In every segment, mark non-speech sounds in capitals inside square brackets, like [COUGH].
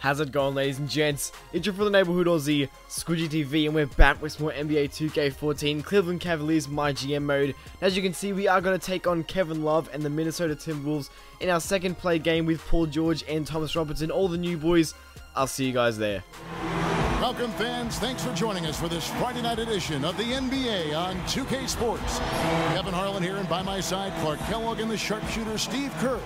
How's it going, ladies and gents? It's your for the neighborhood Aussie, Squidgee TV, and we're back with more NBA 2K14 Cleveland Cavaliers My GM mode. As you can see, we are going to take on Kevin Love and the Minnesota Timberwolves in our second play game with Paul George and Thomas Robinson, all the new boys. I'll see you guys there. Welcome, fans. Thanks for joining us for this Friday night edition of the NBA on 2K Sports. Kevin Harlan here, and by my side, Clark Kellogg and the sharpshooter Steve Kerr.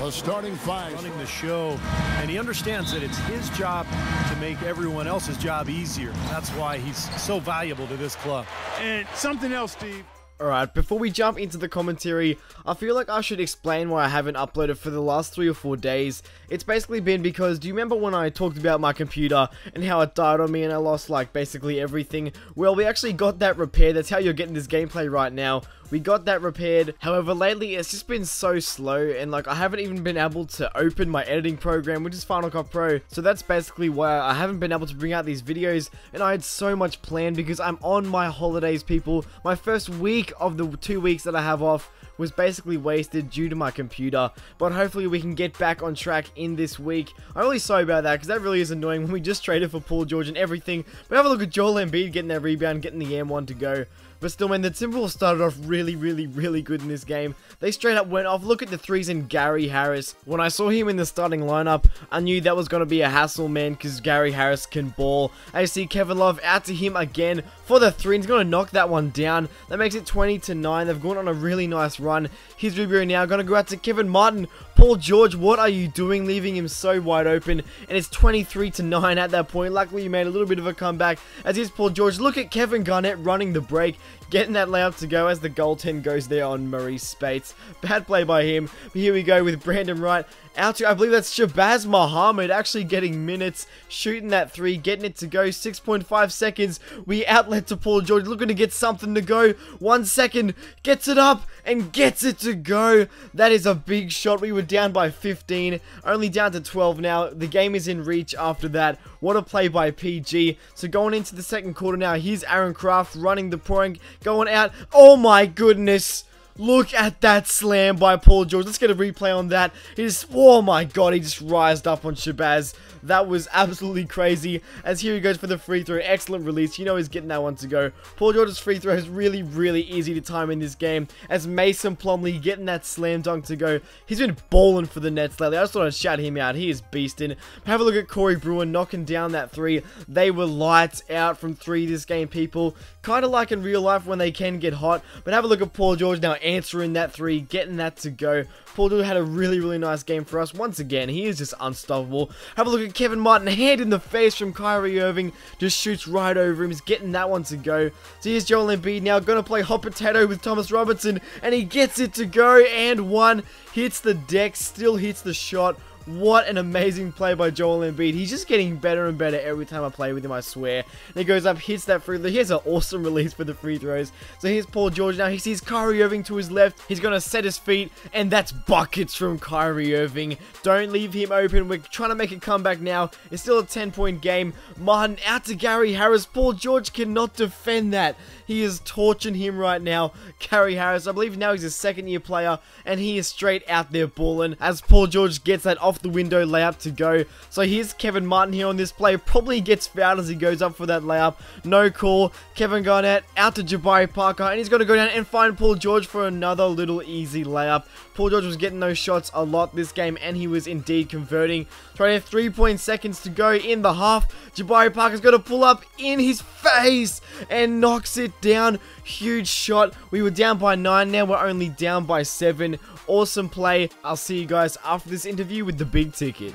The starting five. Running the show, and he understands that it's his job to make everyone else's job easier. That's why he's so valuable to this club. And something else, Steve. Alright, before we jump into the commentary, I feel like I should explain why I haven't uploaded for the last 3 or 4 days. It's basically been because, do you remember when I talked about my computer and how it died on me and I lost like basically everything? Well, we actually got that repaired, that's how you're getting this gameplay right now. We got that repaired. However, lately it's just been so slow and like I haven't even been able to open my editing program, which is Final Cut Pro. So that's basically why I haven't been able to bring out these videos and I had so much planned because I'm on my holidays, people. My first week of the two weeks that I have off was basically wasted due to my computer, but hopefully we can get back on track in this week. I'm really sorry about that, because that really is annoying when we just traded for Paul George and everything, but have a look at Joel Embiid getting that rebound, getting the and one to go. But still, man, the Timberwolves started off really, really, really good in this game. They straight up went off. Look at the threes in Gary Harris. When I saw him in the starting lineup, I knew that was going to be a hassle, man, because Gary Harris can ball. I see Kevin Love out to him again for the three. He's going to knock that one down. That makes it 20 to 9. They've gone on a really nice run. His rebound now going to go out to Kevin Martin. Paul George, what are you doing? Leaving him so wide open. And it's 23 to 9 at that point. Luckily, you made a little bit of a comeback. As is Paul George. Look at Kevin Garnett running the break. Getting that layup to go as the goaltend goes there on Maurice Speights. Bad play by him. But here we go with Brandan Wright. Out to, I believe that's Shabazz Muhammad actually getting minutes, shooting that three, getting it to go, 6.5 seconds, we outlet to Paul George, looking to get something to go, one second, gets it up, and gets it to go, that is a big shot, we were down by 15, only down to 12 now, the game is in reach after that, what a play by PG, so going into the second quarter now, here's Aaron Craft running the point, going out, oh my goodness, Look at that slam by Paul George. Let's get a replay on that. He just, oh my god, he just rised up on Shabazz. That was absolutely crazy. As here he goes for the free throw. Excellent release. You know he's getting that one to go. Paul George's free throw is really, really easy to time in this game. As Mason Plumlee getting that slam dunk to go. He's been balling for the Nets lately. I just want I'd shout him out. He is beasting. Have a look at Corey Brewer knocking down that three. They were lights out from three this game, people. Kind of like in real life when they can get hot. But have a look at Paul George now answering that three, getting that to go. Paul George had a really, really nice game for us. Once again, he is just unstoppable. Have a look at Kevin Martin, hand in the face from Kyrie Irving, just shoots right over him. He's getting that one to go. So here's Joel Embiid now, going to play hot potato with Thomas Robinson, and he gets it to go, and one hits the deck, still hits the shot. What an amazing play by Joel Embiid. He's just getting better and better every time I play with him, I swear. And he goes up, hits that free throw. He has an awesome [LAUGHS] release for the free throws. So here's Paul George now. He sees Kyrie Irving to his left. He's going to set his feet, and that's buckets from Kyrie Irving. Don't leave him open. We're trying to make a comeback now. It's still a 10-point game. Martin out to Gary Harris. Paul George cannot defend that. He is torching him right now. Gary Harris, I believe now he's a second year player, and he is straight out there balling as Paul George gets that off the window layup to go. So here's Kevin Martin here on this play. Probably gets fouled as he goes up for that layup. No call. Kevin Garnett out to Jabari Parker, and he's going to go down and find Paul George for another little easy layup. Paul George was getting those shots a lot this game, and he was indeed converting. Trying to 3.0 seconds to go in the half. Jabari Parker's got to pull up in his face and knocks it down. Huge shot. We were down by 9, now we're only down by 7. Awesome play. I'll see you guys after this interview with the big ticket.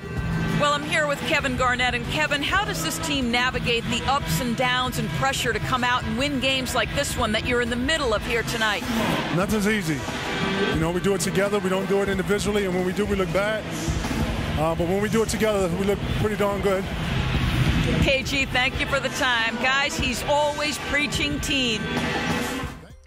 Well, I'm here with Kevin Garnett. And Kevin, how does this team navigate the ups and downs and pressure to come out and win games like this one that you're in the middle of here tonight? Nothing's easy. You know, we do it together. We don't do it individually. And when we do, we look bad. Uh, but when we do it together, we look pretty darn good. KG, thank you for the time. Guys, he's always preaching team.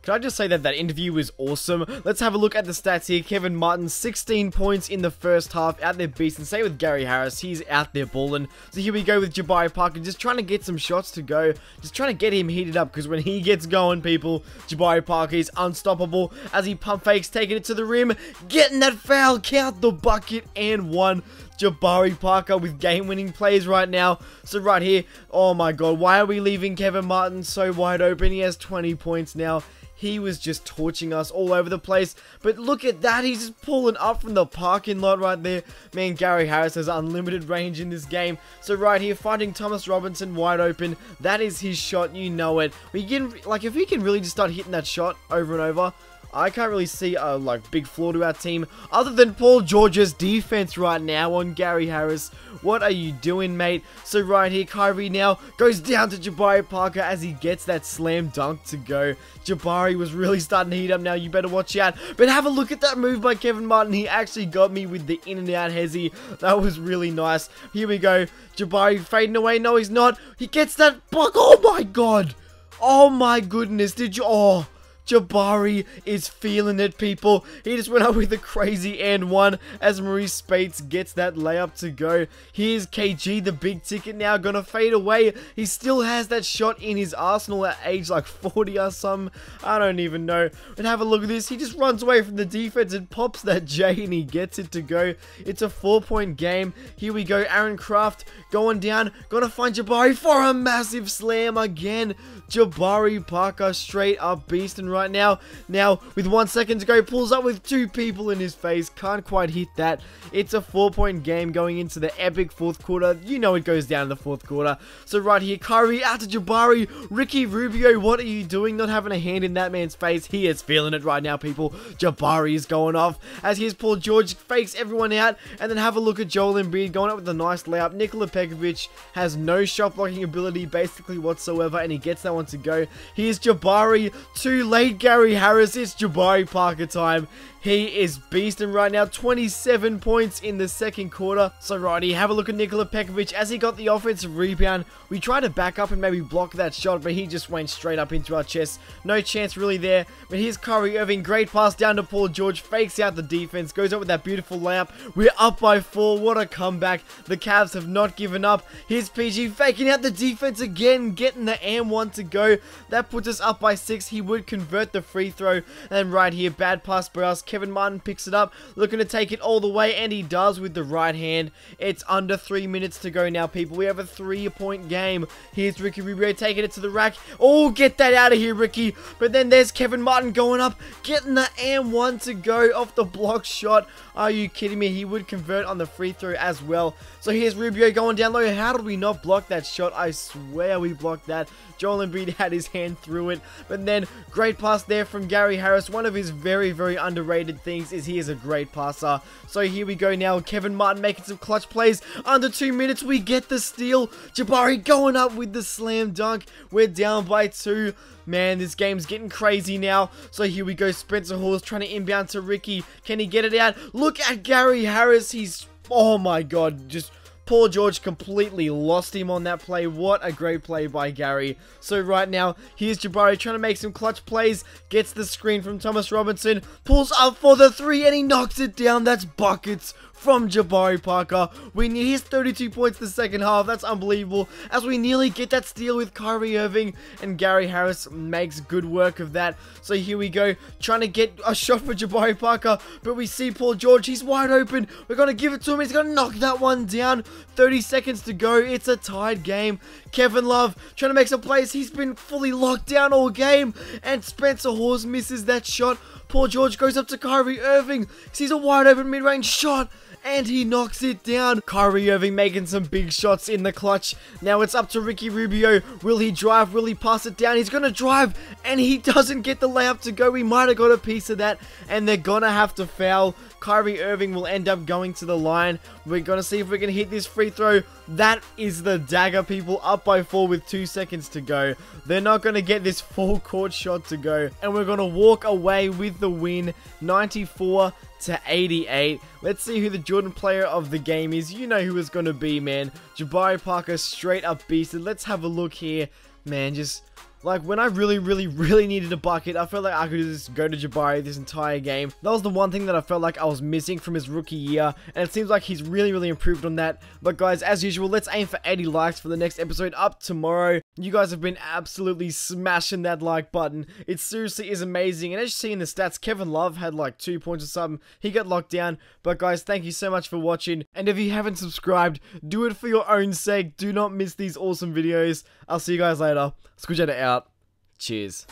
Can I just say that that interview was awesome? Let's have a look at the stats here. Kevin Martin, 16 points in the first half, out there beasting. Same with Gary Harris, he's out there balling. So here we go with Jabari Parker, just trying to get some shots to go. Just trying to get him heated up, because when he gets going, people, Jabari Parker is unstoppable as he pump fakes, taking it to the rim, getting that foul, count the bucket, and one. Jabari Parker with game-winning plays right now. So right here, oh my god, why are we leaving Kevin Martin so wide open? He has 20 points now. He was just torching us all over the place. But look at that. He's just pulling up from the parking lot right there. Man, Gary Harris has unlimited range in this game. So right here, finding Thomas Robinson wide open. That is his shot. You know it. We can, like, if we can really just start hitting that shot over and over, I can't really see a like big flaw to our team other than Paul George's defense right now on Gary Harris. What are you doing, mate? So right here, Kyrie now goes down to Jabari Parker as he gets that slam dunk to go. Jabari was really starting to heat up now. You better watch out. But have a look at that move by Kevin Martin. He actually got me with the in and out hezzy. That was really nice. Here we go. Jabari fading away. No, he's not. He gets that. Oh my god. Oh my goodness. Did you? Oh. Jabari is feeling it, people. He just went up with a crazy and one as Maurice Speights gets that layup to go. Here's KG, the big ticket now, gonna fade away. He still has that shot in his arsenal at age like 40 or some. I don't even know. But have a look at this. He just runs away from the defense and pops that J and he gets it to go. It's a four-point game. Here we go. Aaron Craft going down. Gonna find Jabari for a massive slam again. Jabari Parker straight up beasting right now. Now, with one second to go, pulls up with two people in his face. Can't quite hit that. It's a four-point game going into the epic fourth quarter. You know it goes down in the fourth quarter. So right here, Kyrie out to Jabari. Ricky Rubio, what are you doing? Not having a hand in that man's face. He is feeling it right now, people. Jabari is going off. As here's Paul George, fakes everyone out. And then have a look at Joel Embiid going up with a nice layup. Nikola Pekovic has no shot blocking ability basically whatsoever. And he gets that one to go. Here's Jabari. Too late, Gary Harris. It's Jabari Parker time. He is beasting right now. 27 points in the second quarter. So righty, have a look at Nikola Pekovic as he got the offensive rebound. We tried to back up and maybe block that shot, but he just went straight up into our chest. No chance really there. But here's Kyrie Irving. Great pass down to Paul George. Fakes out the defense. Goes up with that beautiful layup. We're up by four. What a comeback. The Cavs have not given up. Here's PG faking out the defense again. Getting the and one to go. That puts us up by six. He would convert the free throw. And right here, bad pass by us. Kevin Martin picks it up, looking to take it all the way, and he does with the right hand. It's under three minutes to go now, people. We have a three-point game. Here's Ricky Rubio taking it to the rack. Oh, get that out of here, Ricky. But then there's Kevin Martin going up, getting the and one to go off the block shot. Are you kidding me? He would convert on the free throw as well. So here's Rubio going down low. How did we not block that shot? I swear we blocked that. Joel Embiid had his hand through it. But then, great pass there from Gary Harris. One of his very, very underrated things is he is a great passer. So here we go now. Kevin Martin making some clutch plays. Under two minutes, we get the steal. Jabari going up with the slam dunk. We're down by two. Man, this game's getting crazy now. So here we go. Spencer Hawes is trying to inbound to Ricky. Can he get it out? Look at Gary Harris. He's... Oh my god. Just... Paul George completely lost him on that play. What a great play by Gary. So right now, here's Jabari trying to make some clutch plays. Gets the screen from Thomas Robinson. Pulls up for the three and he knocks it down. That's buckets from Jabari Parker. We need his 32 points the second half. That's unbelievable. As we nearly get that steal with Kyrie Irving and Gary Harris makes good work of that. So here we go, trying to get a shot for Jabari Parker, but we see Paul George. He's wide open. We're going to give it to him. He's going to knock that one down. 30 seconds to go. It's a tied game. Kevin Love trying to make some plays. He's been fully locked down all game. And Spencer Hawes misses that shot. Paul George goes up to Kyrie Irving. Sees a wide open mid-range shot and he knocks it down. Kyrie Irving making some big shots in the clutch. Now it's up to Ricky Rubio. Will he drive? Will he pass it down? He's going to drive, and he doesn't get the layup to go. He might have got a piece of that, and they're going to have to foul. Kyrie Irving will end up going to the line. We're going to see if we can hit this free throw. That is the dagger, people. Up by four with two seconds to go. They're not going to get this full court shot to go. And we're going to walk away with the win. 94 to 88. Let's see who the Jordan player of the game is. You know who it's going to be, man. Jabari Parker straight up beasted. Let's have a look here. Man, just like, when I really, really, really needed a bucket, I felt like I could just go to Jabari this entire game. That was the one thing that I felt like I was missing from his rookie year, and it seems like he's really, really improved on that. But guys, as usual, let's aim for 80 likes for the next episode up tomorrow. You guys have been absolutely smashing that like button. It seriously is amazing. And as you see in the stats, Kevin Love had like two points or something. He got locked down. But guys, thank you so much for watching. And if you haven't subscribed, do it for your own sake. Do not miss these awesome videos. I'll see you guys later. Squidjetta out. Cheers.